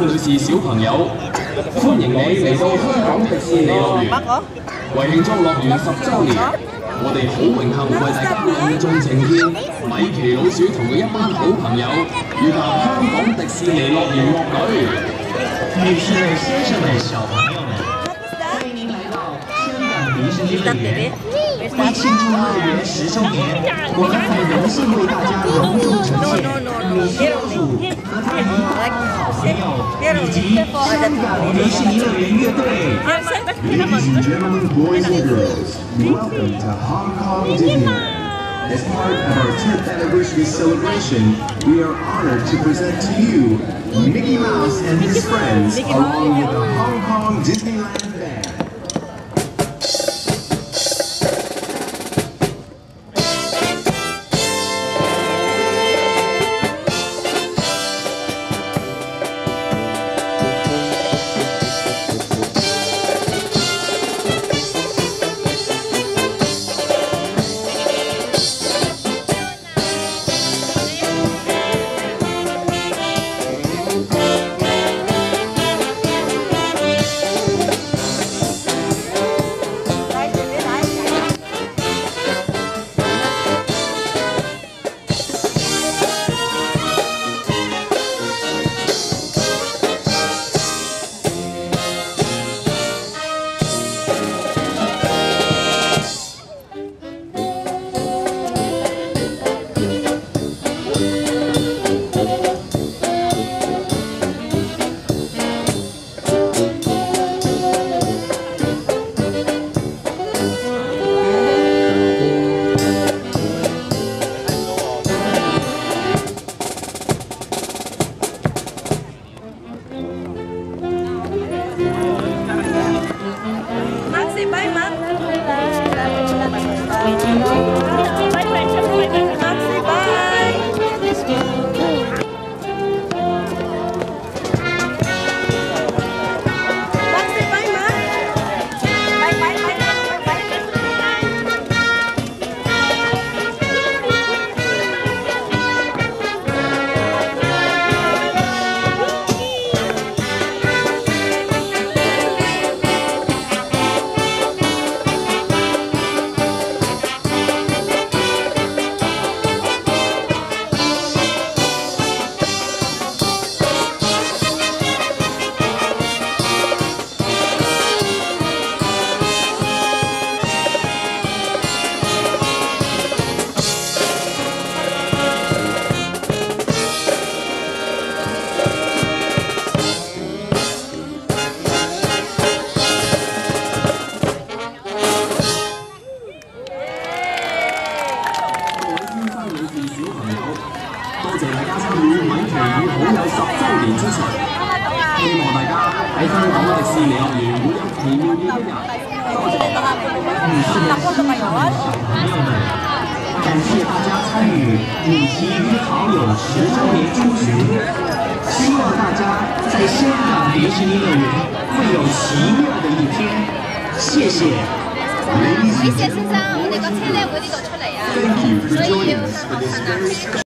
生女士、小朋友，歡迎你嚟到香港迪士尼樂園。為慶祝樂園十週年，我哋好榮幸為大家隆重呈現米奇老鼠同佢一班好朋友以及香港迪士尼樂園樂隊。女士们、先生们、小朋友们，欢迎您来到香港迪士尼乐园。为庆祝乐园十周年，我们很荣幸为大家隆重呈现米奇老鼠和他一班好朋友，以及香港迪士尼乐园乐队。 Ladies and gentlemen, boys and girls, welcome to Hong Kong Disneyland. As part of our 10th anniversary celebration, we are honored to present to you Mickey Mouse and his friends, along with the Hong Kong Disneyland 謝大家參與米奇與好友十週年之場，希望大家喺香港迪士尼樂園會有奇妙嘅一日。多謝。朋友们，感謝大家參與米奇與好友十週年祝福，希望大家在香港迪士尼樂園會有奇妙的一天。謝謝。Ladies 李 and 謝先生，我哋個車咧會呢度出嚟啊，所以要 us for 小 this 心啊